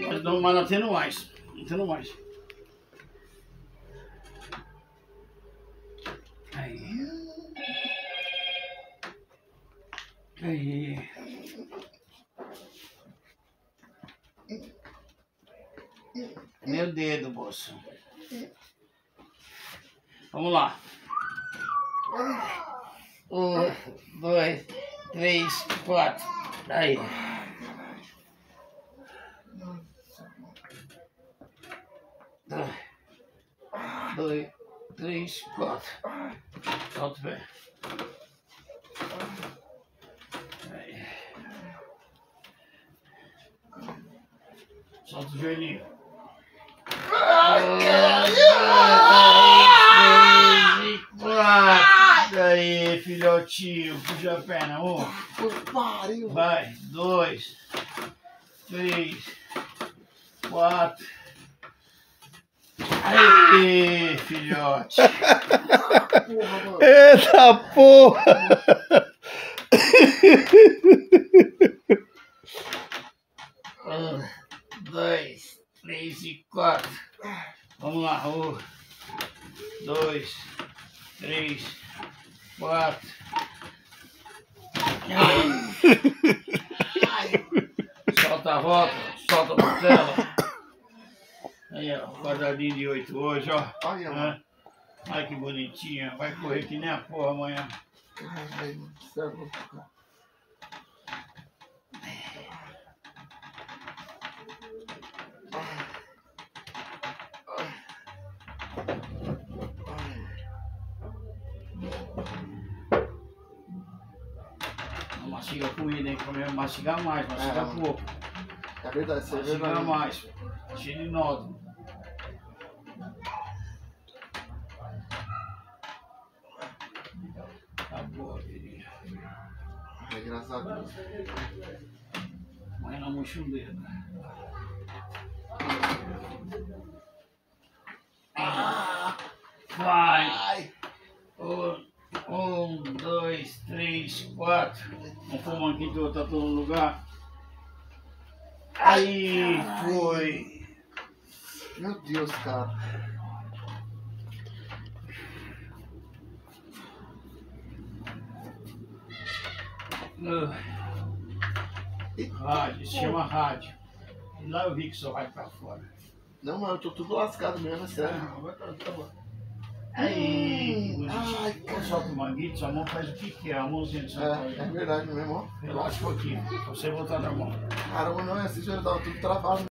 Mas tendo mais. Não tendo mais. Aí. Aí. Meu dedo, moço. Vamos lá. Um, dois, três, quatro. Aí. Dois, três, quatro. Solta o pé. Aí. Solta o joelhinho. Aí, filhotinho. Puxa a perna. Um. Vai, dois, três, quatro. Aí, filhote. Porra. Eita porra! Um, dois, três e quatro. Vamos lá, um, dois, três, quatro. Solta a volta, solta a costela. Aí, ó, quadradinho de oito hoje, ó. Olha. Né? Ai que bonitinha, vai correr que nem a porra amanhã. Ai, é cara. Não mastiga comida, hein? Comer, mastigar mais, mastigar É. pouco. É verdade, é Mastigar verdade. mais. Cheio de nódulo. Tá boa, querida. É, graças a Deus. Mas murcha o dedo. Vai! Ai, Um, um, dois, três, quatro. Um fuma aqui do outro, tá todo lugar. Aí foi. meu Deus, cara. Rádio, se chama rádio. E lá eu vi que só vai pra fora. Não, mano, eu tô tudo lascado mesmo, é sério. Ah, vai pra- bom. Aí, Hum, ai, Quando solta o manguito, sua mão faz o que que é? A mãozinha do seu É, é verdade mesmo, ó. Relaxa um pouquinho, pra você voltar normal. Caramba, não é assim, já tava tudo travado.